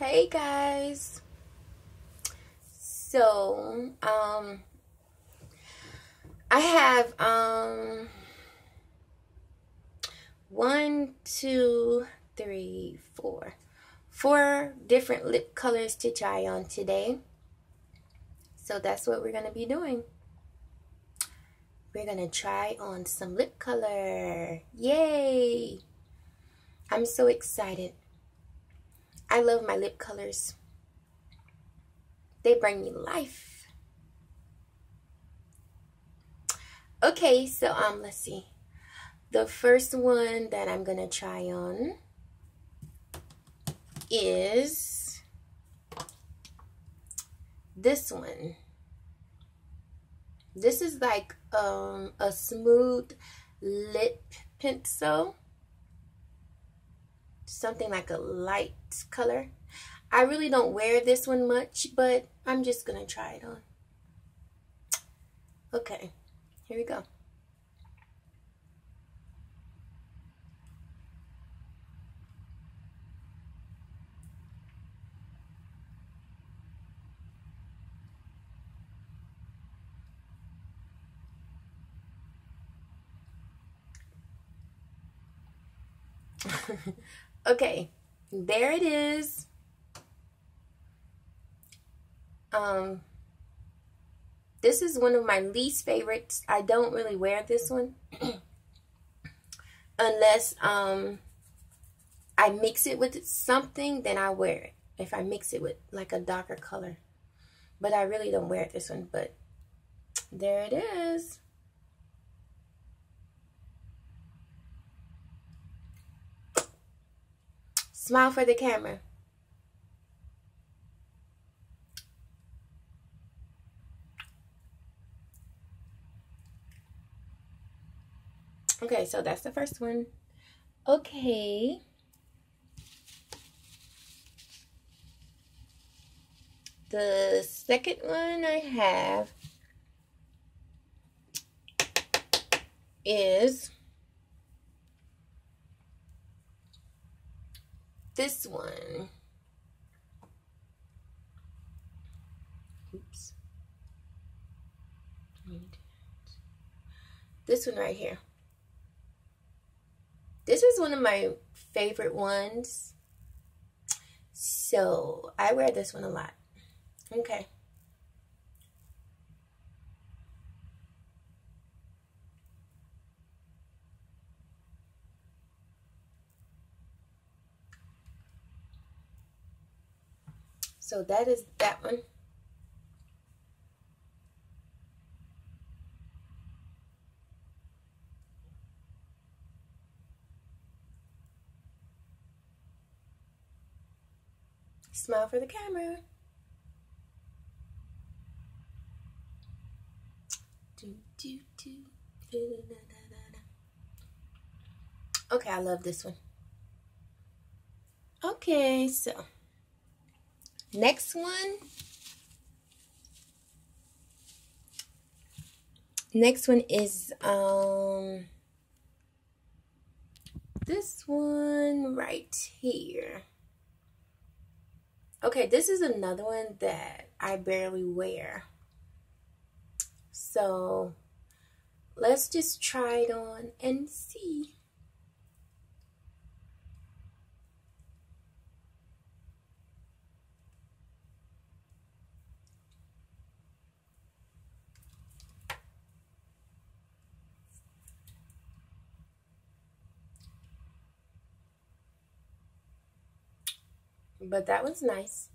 hey guys. So um i have um one two three four four different lip colors to try on today. So that's what we're to be doing. We're to try on some lip color. Yay! I'm so excited I love my lip colors. They bring me life. Okay, so um let's see. The first one that I'm to try on is this one. This is like um a smooth lip pencil something like a light color. I really don't wear this one much, but I'm just going to try it on. Okay, here we go. Okay, there it is. Um, this is one of my least favorites. I don't really wear this one unless um I mix it with something, then I wear it. If I mix it with like a darker color. But I really don't wear this one, but there it is. Smile for the camera. Okay, so that's the first one. Okay. The second one I have is this one. Oops. This one right here. This is one of my favorite ones. So I wear this one a lot. Okay. So that is that one. Smile for the camera. Do, do, do. Okay, I love this one. Okay, so Next one. Next one is um this one right here. Okay, this is another one that I barely wear. So let's just try it on and see. But that was nice.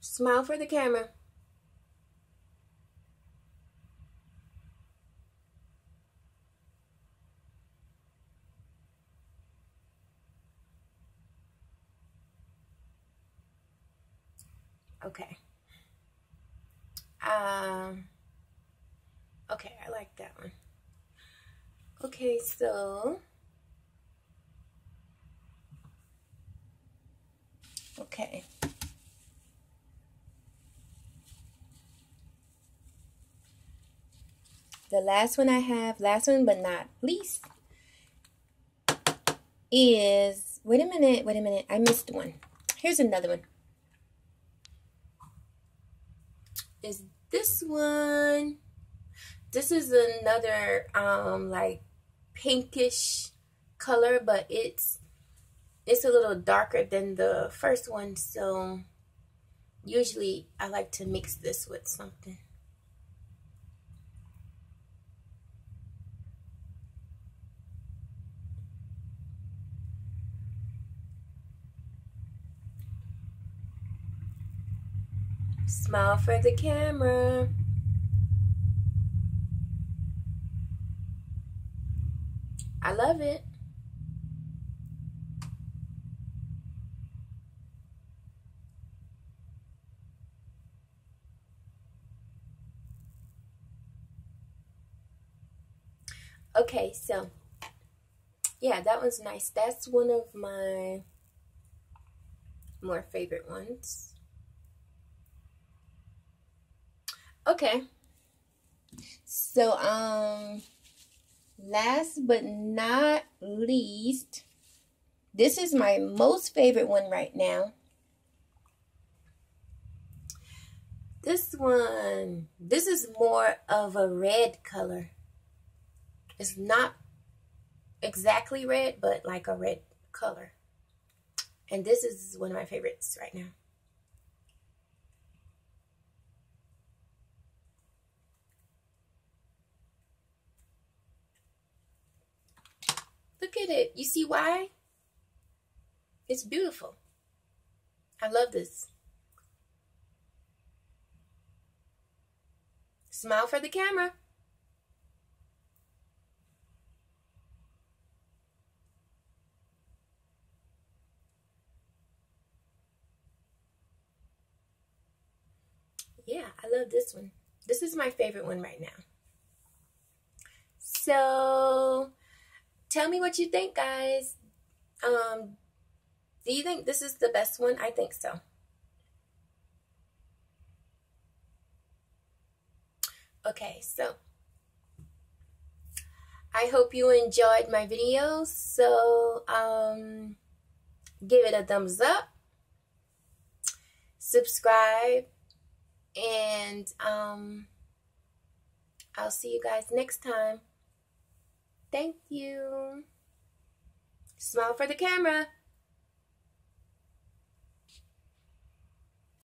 Smile for the camera. Okay. Um, okay, I like that one. Okay, so Okay. The last one I have, last one but not least, is, wait a minute, wait a minute, I missed one. Here's another one. Is this one. This is another um like pinkish color, but it's it's a little darker than the first one, so usually I like to mix this with something. Smile for the camera. I love it. Okay, so yeah, that one's nice. That's one of my more favorite ones. Okay. So, um, last but not least, this is my most favorite one right now. This one, this is more of a red color. It's not exactly red, but like a red color. And this is one of my favorites right now. Look at it. You see why? It's beautiful. I love this. Smile for the camera. Yeah, I love this one. This is my favorite one right now. So, tell me what you think, guys. Um, do you think this is the best one? I think so. Okay, so I hope you enjoyed my video. So, um, give it a thumbs up, subscribe, and um, I'll see you guys next time. Thank you. Smile for the camera.